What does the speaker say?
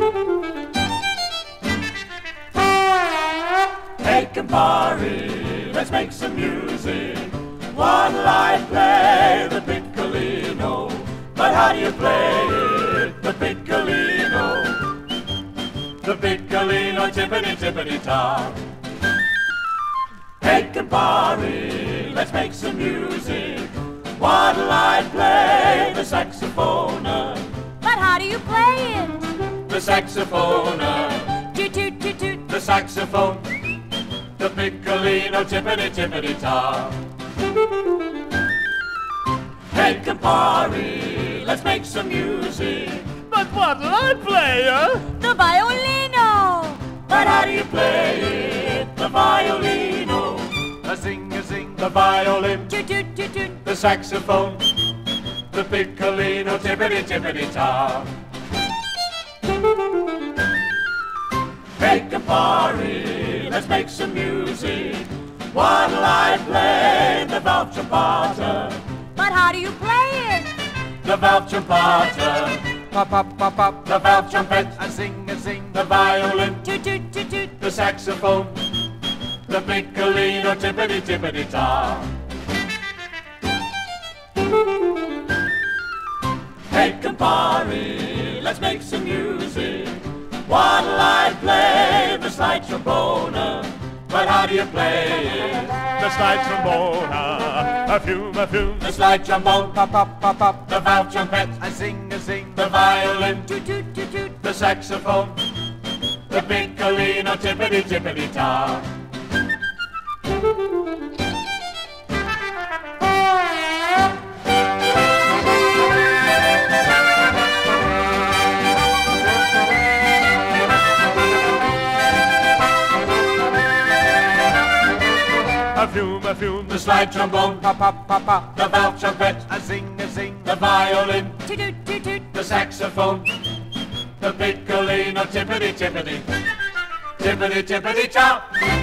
Hey, Cumpari, let's make some music. One light play the piccolino. But how do you play it, the piccolino? The piccolino, tippity tippity top. Hey, Cumpari, let's make some music. One light play the saxophone. It? The saxophone, Toot toot toot toot. the saxophone, the piccolino, tippity tippity top. Hey, Cumpari, let's make some music. But what'll I play, eh? The violino. But how do you play it? The violino, A zing, a zing. the violin, Toot toot toot toot. the saxophone, the piccolino, tippity tippity top. Hey, Cumpari, let's make some music. One light play the valve trumpata, But how do you play it? the valve trumpata, Pop, pop, pop, pop. the valve trumpet, A zing, a zing. the violin, Toot toot toot toot. the saxophone, the piccolino, tippity tippity top. Hey, Cumpari, let's make some music. One light play the slide trombone, but how do you play it? The slide trombone. A fume, a fume. The slide trombone, Pop, pop, pop, pop. the valve trumpet, A zing, a zing. the violin, Toot toot toot toot. the saxophone, the piccolino, tippity tippity top. Fume, a fume. The slide trombone, Pop, pop, pop, pop. the valve trumpet, A zing, a zing. the violin, Toot toot toot toot. the saxophone, the piccolino, tippity tippity, tippity tippity top.